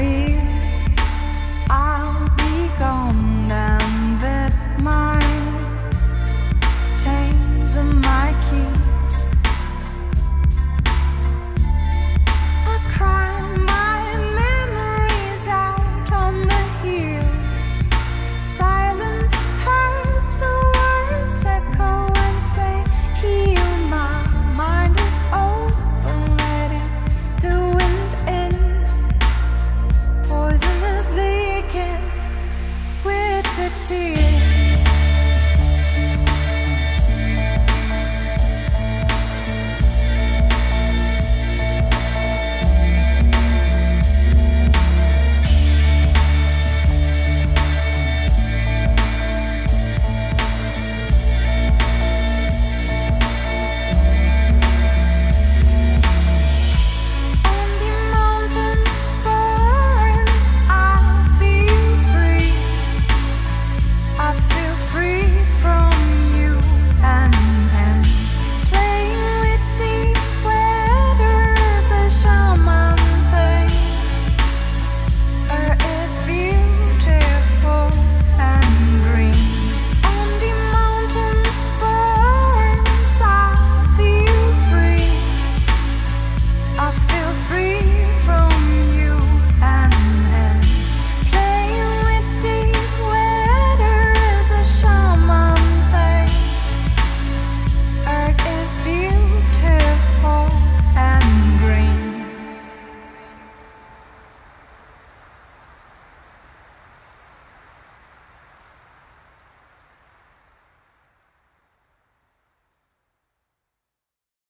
see